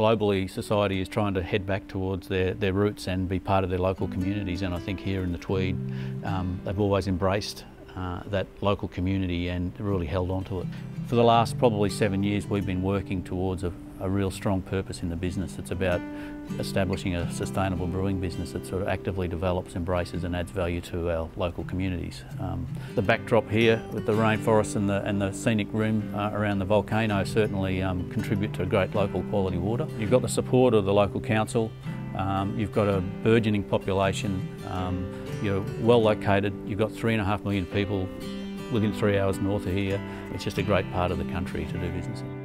globally society is trying to head back towards their, their roots and be part of their local communities and I think here in the Tweed um, they've always embraced uh, that local community and really held on to it. For the last probably seven years we've been working towards a, a real strong purpose in the business. It's about establishing a sustainable brewing business that sort of actively develops, embraces and adds value to our local communities. Um, the backdrop here with the rainforest and the, and the scenic rim uh, around the volcano certainly um, contribute to great local quality water. You've got the support of the local council, um, you've got a burgeoning population, um, you're well located, you've got three and a half million people within three hours north of here. It's just a great part of the country to do business in.